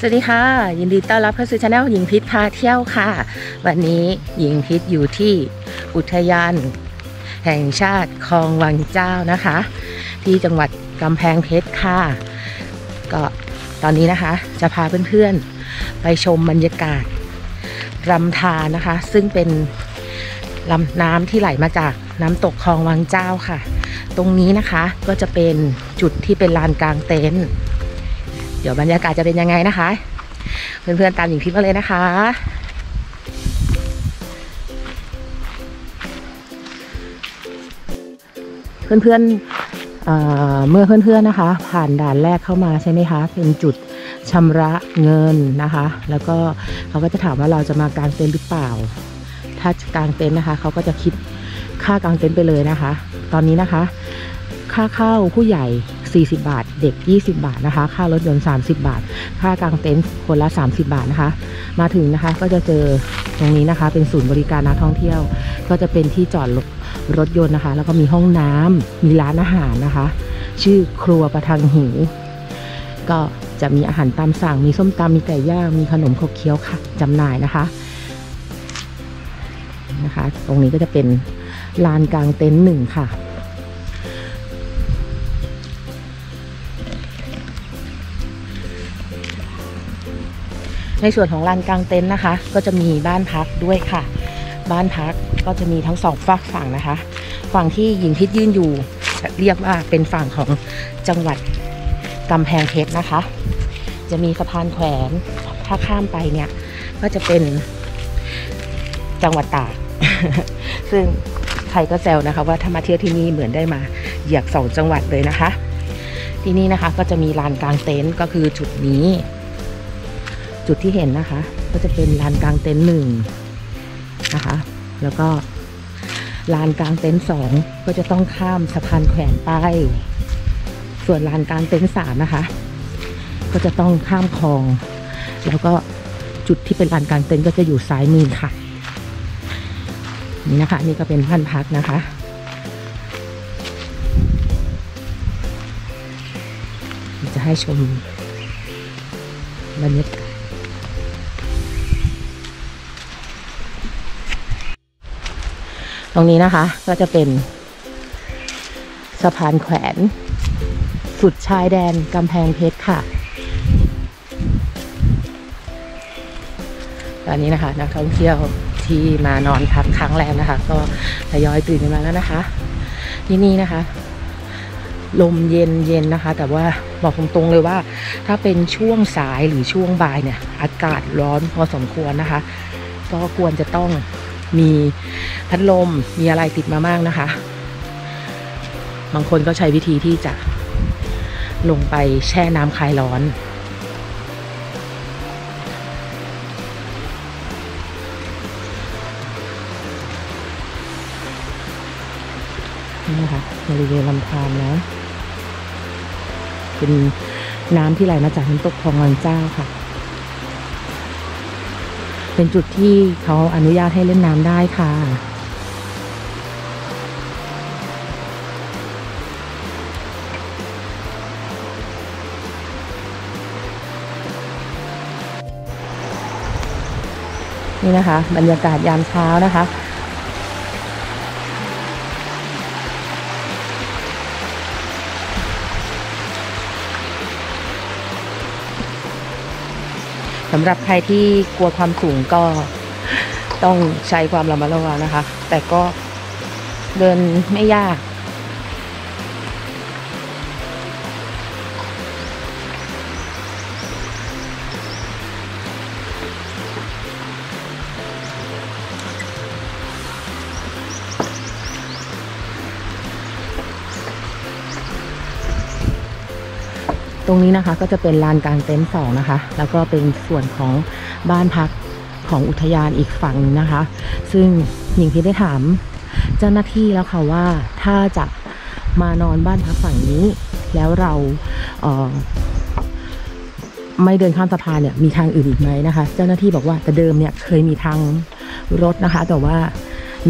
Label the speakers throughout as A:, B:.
A: สวัสดีค่ะ ยินดีต้อนรับเข้าสู่ช anel หญิงพิษพาเที่ยวค่ะ วันนี้หญิงพิษอยู่ที่อุทยานแห่งชาติคลองวังเจ้านะคะ ที่จังหวัดกำแพงเพชรค่ะ ก็ตอนนี้นะคะจะพาเพื่อนๆ ไปชมบรรยากาศลำธารนะคะ ซึ่งเป็นลำน้ำที่ไหลมาจากน้ำตกคลองวังเจ้าค่ะ ตรงนี้นะคะก็จะเป็นจุดที่เป็นลานกลางเต็นท์ ดี๋ยวบรรยากาศจะเป็นยังไงนะคะ เพื่อนๆตามหญิงพิษมาเลยนะคะ เพื่อนๆเเมื่อเพื่อนๆนะคะ ผ่านด่านแรกเข้ามาใช่ไหมคะ เป็นจุดชำระเงินนะคะ แล้วก็เขาก็จะถามว่าเราจะมากางเต็นท์หรือเปล่า ถ้ากางเต็นท์นะคะเขาก็จะคิดค่ากางเต็นท์ไปเลยนะคะ ตอนนี้นะคะ ค่าเข้าผู้ใหญ่ 40 บาท เด็ก 20 บาทนะคะ ค่ารถยนต์ 30 บาท ค่ากางเต็นท์คนละ 30 บาทนะคะ มาถึงนะคะก็จะเจอตรงนี้นะคะ เป็นศูนย์บริการนักท่องเที่ยว ก็จะเป็นที่จอดรถรถยนต์นะคะ แล้วก็มีห้องน้ำมีร้านอาหารนะคะ ชื่อครัวประทังหิวก็จะมีอาหารตามสั่งมีส้มตำมีไก่ย่างมีขนมขบเคี้ยวค่ะจำหน่ายนะคะนะคะ ตรงนี้ก็จะเป็นลานกลางเต็นท์หนึ่งค่ะ ในส่วนของลานกลางเต็นท์นะคะ ก็จะมีบ้านพักด้วยค่ะ บ้านพักก็จะมีทั้งสองฝากฝั่งนะคะ ฝั่งที่หญิงพิษยืนอยู่เรียกว่าเป็นฝั่งของจังหวัดกำแพงเพชรนะคะ จะมีสะพานแขวนถ้าข้ามไปเนี่ยก็จะเป็นจังหวัดตาก ซึ่งใครก็แซวนะคะ ว่าถ้ามาเที่ยวที่นี่เหมือนได้มาเหยียบสองจังหวัดเลยนะคะ ที่นี่นะคะก็จะมีลานกลางเต็นท์ก็คือจุดนี้ จุดที่เห็นนะคะ ก็จะเป็นลานกลางเต็นท์หนึ่งนะคะ แล้วก็ลานกลางเต็นท์สองก็จะต้องข้ามสะพานแขวนไป ส่วนลานกลางเต็นท์สามนะคะ ก็จะต้องข้ามคลอง แล้วก็จุดที่เป็นลานกลางเต็นท์ก็จะอยู่ซ้ายมือค่ะ นี่นะคะ นี่ก็เป็นบ้านพักนะคะจะให้ชมบรรยากาศ ตรงนี้นะคะ ก็จะเป็นสะพานแขวน สุดชายแดนกำแพงเพชรค่ะตอนนี้นะคะ นักท่องเที่ยวที่มานอนพักค้างแรมนะคะ ก็ทยอยตื่นกันมาแล้วนะคะ ที่นี่นะคะ ลมเย็นเย็นนะคะ แต่ว่าบอกตรงๆเลยว่า ถ้าเป็นช่วงสายหรือช่วงบ่ายเนี่ย อากาศร้อนพอสมควรนะคะ ก็ควรจะต้องมี พัดลมมีอะไรติดมามากนะคะ บางคนก็ใช้วิธีที่จะลงไปแช่น้ำคลายร้อนนี่นะคะบริเวณลำธารนะ เป็นน้ำที่ไหลมาจากน้ำตกคลองลังเจ้าค่ะ เป็นจุดที่เขาอนุญาตให้เล่นน้ำได้ค่ะ นี่นะคะ บรรยากาศยามเช้านะคะสำหรับใครที่กลัวความสูงก็ต้องใช้ความระมัดระวังนะคะ แต่ก็เดินไม่ยาก ตรงนี้นะคะก็จะเป็นลานกลางเต็นท์สองนะคะ แล้วก็เป็นส่วนของบ้านพักของอุทยานอีกฝั่งนึงนะคะ ซึ่งหญิงพิดได้ถามเจ้าหน้าที่แล้วค่ะว่าถ้าจะมานอนบ้านพักฝั่งนี้ แล้วเราเไม่เดินข้ามสะพานเนี่ยมีทางอื่นอีกไหมนะคะ เจ้าหน้าที่บอกว่าแต่เดิมเนี่ยเคยมีทางรถนะคะ แต่ว่า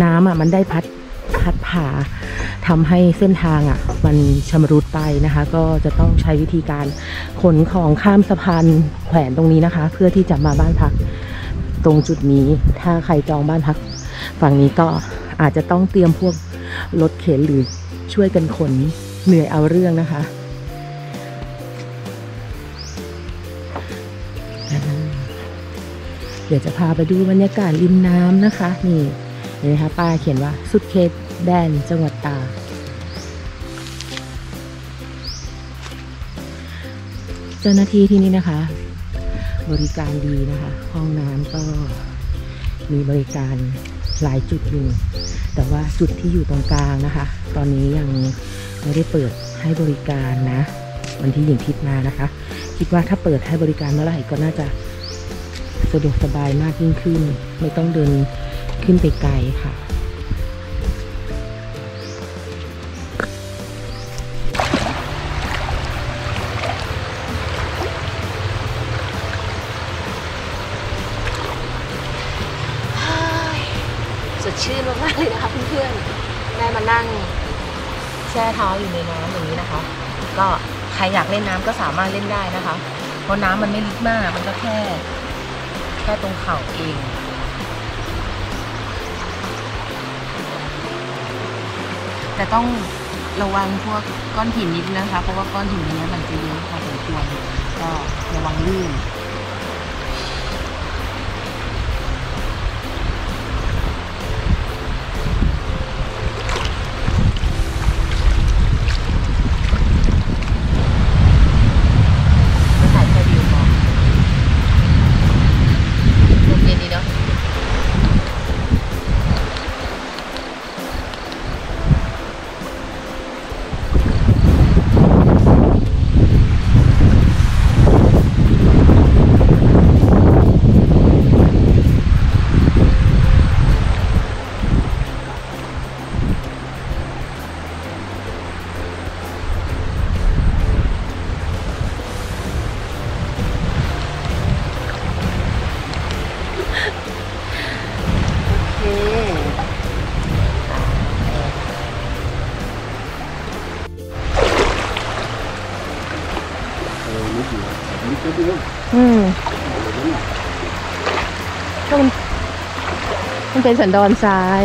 A: น้ำอะมันได้พัดพัดผ่า ทำให้เส้นทางอะมันชำรุดไปนะคะ ก็จะต้องใช้วิธีการขนของข้ามสะพานแขวนตรงนี้นะคะ เพื่อที่จะมาบ้านพักตรงจุดนี้ ถ้าใครจองบ้านพัก ฝั่งนี้ก็อาจจะต้องเตรียมพวกรถเข็นหรือช่วยกันขนเหนื่อยเอาเรื่องนะคะเดี๋ยวจะพาไปดูบรรยากาศริมน้ำนะคะ นี่เห็นไหมคะป้าเขียนว่าสุดเขต แดนจังหวัดตากเจ้าหน้าที่ที่นี่นะคะ บริการดีนะคะ ห้องน้ำก็มีบริการหลายจุดอยู่ แต่ว่าจุดที่อยู่ตรงกลางนะคะ ตอนนี้ยังไม่ได้เปิดให้บริการนะวันที่หญิงทิพย์มานะคะ คิดว่าถ้าเปิดให้บริการเมื่อไหร่ก็น่าจะสะดวกสบายมากยิ่งขึ้น ไม่ต้องเดินขึ้นไปไกลค่ะ ช่เท้าอยู่ในน้ำอย่างนี้นะคะ ก็ใครอยากเล่นน้ำก็สามารถเล่นได้นะคะ เพราะน้ำมันไม่ลึกมาก มันก็แค่ แค่ตรงเข่าเองแต่ต้องระวังพวกก้อนหินนิดนะคะ เพราะว่าก้อนหินนี้มันจะเยอะพอสมควรก็ระวังลื่น อืมก็มันมันเป็นสันดอนทราย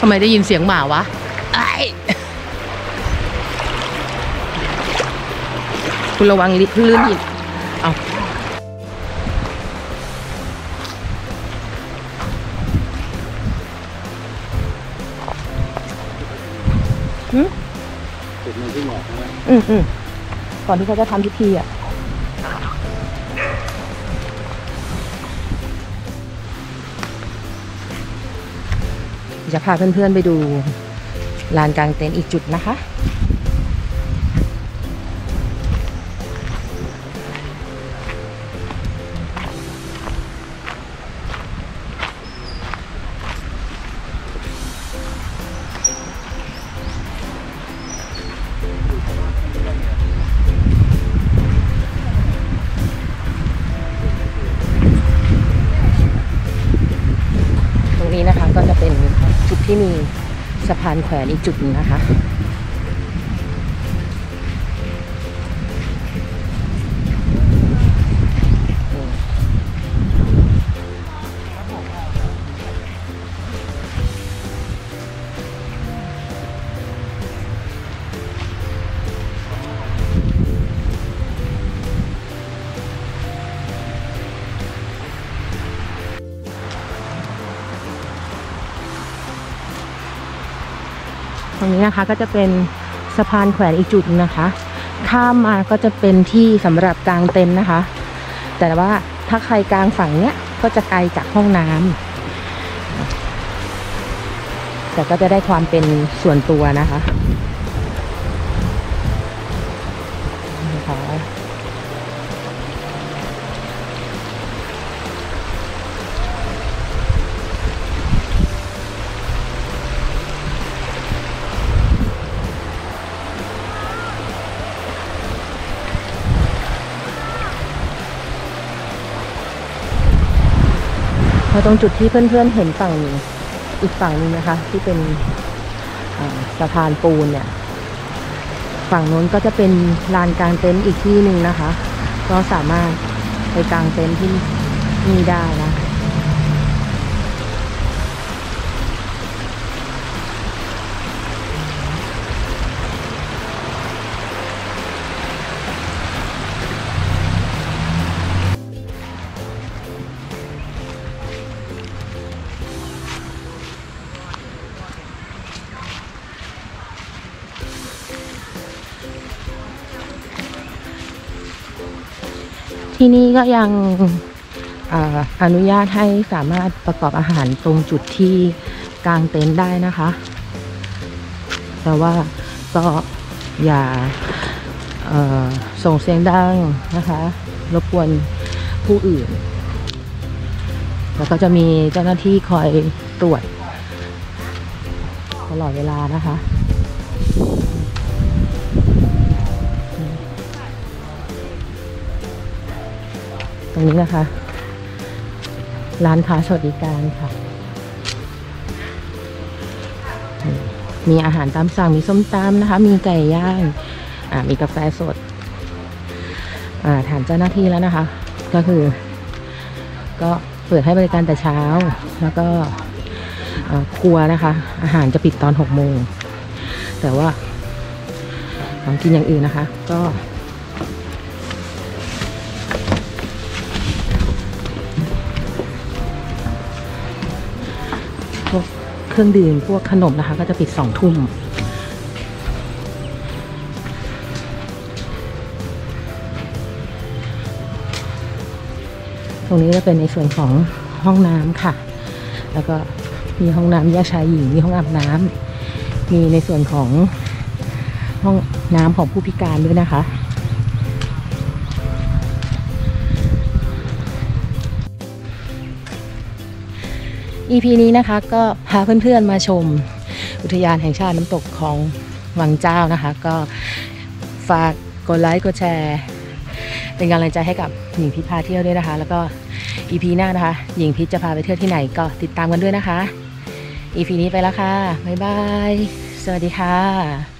A: ทำไมได้ยินเสียงหมาวะไอ้ายคุณระวังลิลื่นหินเอาหืม
B: จุดหนึ่งที่หมอกใช่ไหม
A: อืมอืมก่อนที่เขาจะทำพิธีอะ จะพาเพื่อนๆไปดูลานกลางเต็นท์อีกจุดนะคะ แขวนอีกจุดหนึงนะคะ ตรงนี้นะคะก็จะเป็นสะพานแขวนอีกจุดนะคะ ข้ามมาก็จะเป็นที่สำหรับกลางเต็นท์นะคะ แต่ว่าถ้าใครกลางฝั่งเนี้ยก็จะไกลจากห้องน้ำแต่ก็จะได้ความเป็นส่วนตัวนะคะนะคะ พอตรงจุดที่เพื่อนๆเห็นฝั่งอีกฝั่งหนึงนะคะ ที่เป็นสะพานปูนเนี่ย ฝั่งนู้นก็จะเป็นลานกลางเต็นท์อีกที่หนึ่งนะคะ ก็สามารถไปกลางเต็นท์ที่นี่ได้นะ ที่นี่ก็ยังออนุญาตให้สามารถประกอบอาหารตรงจุดที่กางเต็นท์ได้นะคะ แต่ว่าก็อย่าส่งเสียงดังนะคะ รบกวนผู้อื่น แล้วก็จะมีเจ้าหน้าที่คอยตรวจตลอดเวลานะคะ รงนี้นะคะ ร้านค้าสวัสดิการค่ะ มีอาหารตามสั่งมีส้มตำนะคะ มีไก่ย่างมีกาแฟสดอ่าถามเจ้าหน้าที่แล้วนะคะ ก็คือ ก็เปิดให้บริการแต่เช้า แล้วก็ครัวนะคะ อาหารจะปิดตอนหกโมงแต่ว่าของกินอย่างอื่นนะคะ ก็ เครื่องดื่มพวกขนมนะคะ ก็จะปิดสองทุ่มตรงนี้จะเป็นในส่วนของห้องน้ำค่ะ แล้วก็มีห้องน้ำแยกชายหญิง มีห้องอาบน้ำมีในส่วนของห้องน้ำของผู้พิการด้วยนะคะ EP นี้นะคะก็พาเพื่อนๆมาชม อุทยานแห่งชาติน้ำตกของวังเจ้านะคะ ก็ฝากกดไลค์กดแชร์ เป็นกำลังใจให้กับหญิงพิพาเที่ยวด้วยนะคะ แล้วก็ EP หน้านะคะ หญิงพิจะพาไปเที่ยวที่ไหนก็ติดตามกันด้วยนะคะ EP นี้ไปแล้วค่ะบ๊ายบาย สวัสดีค่ะ